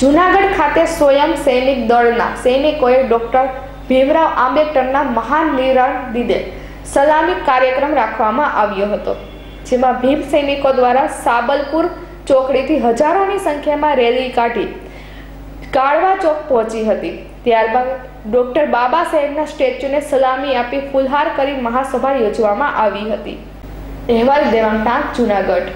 જૂનાગઢ ખાતે સ્વયં સૈનિક દળના સૈનિકોએ ડોક્ટર ભીમરાવ આંબેડકરના મહાન નિર્ણય લીધે સલામી કાર્યક્રમ રાખવામાં આવ્યો હતો, જેમાં ભીમ સૈનિકો દ્વારા સાબલપુર ચોકડીથી હજારોની સંખ્યામાં રેલી કાઢી કાળવા ચોક પહોંચી હતી. ત્યારબાદ ડોક્ટર બાબા સાહેબના સ્ટેચ્યુને સલામી આપી ફુલહાર કરી મહાસભા યોજવામાં આવી હતી. અહેવાલ દેવાંગ જૂનાગઢ જુનાગઢ.